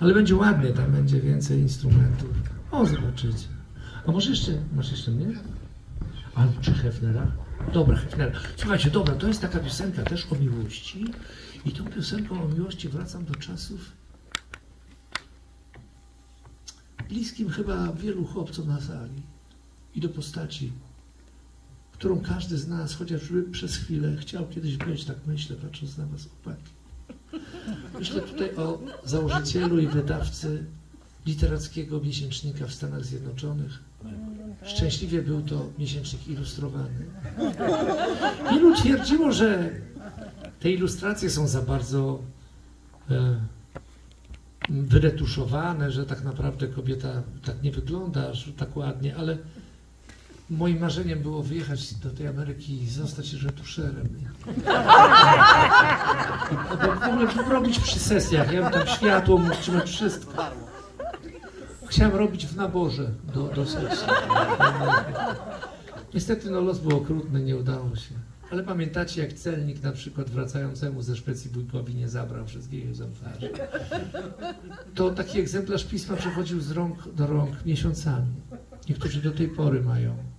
Ale będzie ładnie, tam będzie więcej instrumentów. O, zobaczycie. A może jeszcze, masz jeszcze mnie? A czy Hefnera? Dobra, Hefnera. Słuchajcie, dobra, to jest taka piosenka też o miłości. I tą piosenką o miłości wracam do czasów bliskim chyba wielu chłopcom na sali i do postaci, którą każdy z nas, chociażby przez chwilę, chciał kiedyś być, tak myślę, patrząc na was, chłopaki. Myślę tutaj o założycielu i wydawcy literackiego miesięcznika w Stanach Zjednoczonych. Szczęśliwie był to miesięcznik ilustrowany. Wielu twierdziło, że te ilustracje są za bardzo e, wyretuszowane, że tak naprawdę kobieta tak nie wygląda aż tak ładnie, ale moim marzeniem było wyjechać do tej Ameryki i zostać retuszerem. W ogóle robić przy sesjach, ja bym tam światło mógł wszystko. Chciałem robić w naborze do, do sesji. Niestety no, los był okrutny, nie udało się. Ale pamiętacie, jak celnik na przykład wracającemu ze Szwecji wujkowi nie zabrał wszystkich egzemplarzy. To taki egzemplarz pisma przechodził z rąk do rąk miesiącami. Niektórzy do tej pory mają.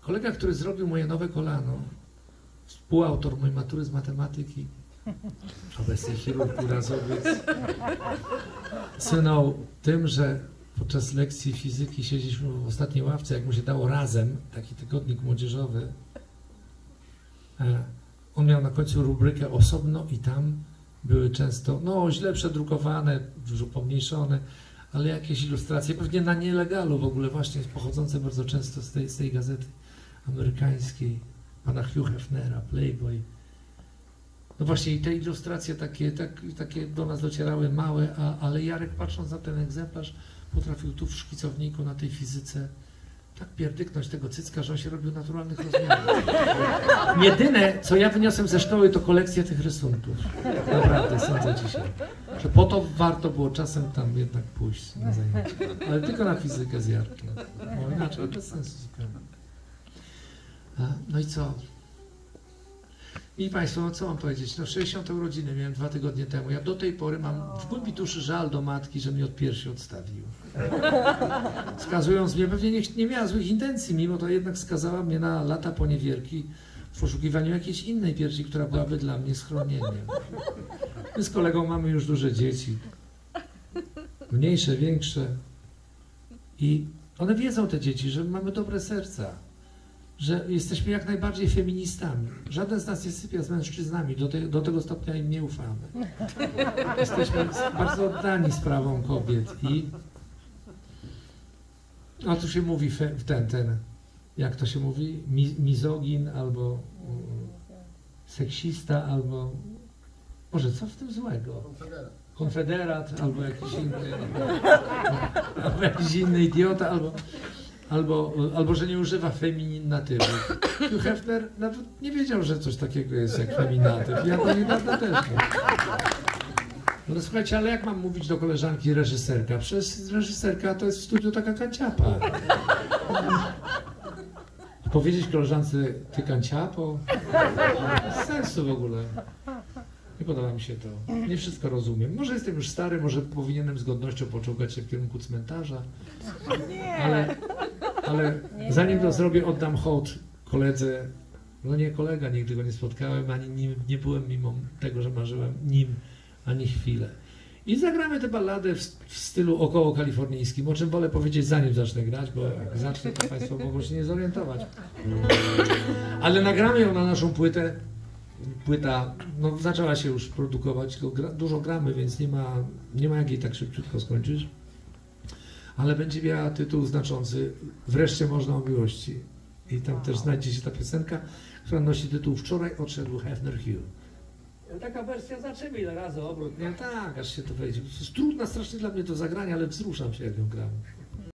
Kolega, który zrobił moje nowe kolano, współautor mojej matury z matematyki, obecnie chirurg urazowiec, słynął tym, że podczas lekcji fizyki siedzieliśmy w ostatniej ławce, jak mu się dało razem, taki tygodnik młodzieżowy, e, on miał na końcu rubrykę osobno i tam były często, no źle przedrukowane, dużo pomniejszone, ale jakieś ilustracje, pewnie na nielegalu w ogóle właśnie pochodzące bardzo często z tej, z tej gazety amerykańskiej, pana Hugh Hefnera, Playboy. No właśnie i te ilustracje takie, tak, takie do nas docierały małe, a, ale Jarek patrząc na ten egzemplarz potrafił tu w szkicowniku na tej fizyce tak pierdyknąć tego cycka, że on się robił naturalnych rozmiarów. Jedyne, co ja wyniosłem ze szkoły, to kolekcję tych rysunków. Naprawdę, sądzę dzisiaj. Że po to warto było czasem tam jednak pójść na zajęcia. Ale tylko na fizykę z Jarkiem. Bo inaczej bez sensu zupełnie. No i co? I Państwo, co mam powiedzieć? No 60 urodziny miałem dwa tygodnie temu. Ja do tej pory mam w głębi duszy żal do matki, że mnie od piersi odstawiła. Skazując mnie, pewnie nie, nie miała złych intencji, mimo to jednak skazała mnie na lata poniewierki w poszukiwaniu jakiejś innej piersi, która byłaby dla mnie schronieniem. My z kolegą mamy już duże dzieci. Mniejsze, większe. I one wiedzą, te dzieci, że mamy dobre serca że jesteśmy jak najbardziej feministami. Żaden z nas nie sypia z mężczyznami, do, te, do tego stopnia im nie ufamy. Jesteśmy bardzo oddani sprawom kobiet i a tu się mówi fe, ten, ten, jak to się mówi, Mi, mizogin albo um, seksista, albo może co w tym złego? Konfederat. Konfederat, albo jakiś inny, albo jakiś inny idiota, albo albo, albo że nie używa feminatywu. Hugh Hefner nawet nie wiedział, że coś takiego jest jak feminatyw. Ja to niedawno też nie. No słuchajcie, ale jak mam mówić do koleżanki reżyserka? Przecież reżyserka to jest w studiu taka kanciapa. Powiedzieć koleżance, ty kanciapo? Bez sensu w ogóle. Nie podoba mi się to. Nie wszystko rozumiem. Może jestem już stary, może powinienem z godnością poczołgać się w kierunku cmentarza. Ale, ale zanim to zrobię, oddam hołd koledze. No nie kolega, nigdy go nie spotkałem, ani nim, nie byłem mimo tego, że marzyłem nim ani chwilę. I zagramy tę balladę w, w, stylu około kalifornijskim, o czym wolę powiedzieć zanim zacznę grać, bo jak zacznę, to Państwo mogą się nie zorientować. Ale nagramy ją na naszą płytę płyta no, zaczęła się już produkować, gra, dużo gramy, więc nie ma, nie ma jak jej tak szybciutko skończyć. Ale będzie miała tytuł znaczący Wreszcie można o miłości. I tam też znajdzie się ta piosenka, która nosi tytuł Wczoraj odszedł Hefner Hill. Taka wersja znaczy ile razy obrót, nie? Tak, aż się to wejdzie. To jest trudna strasznie dla mnie do zagrania, ale wzruszam się jak ją gram.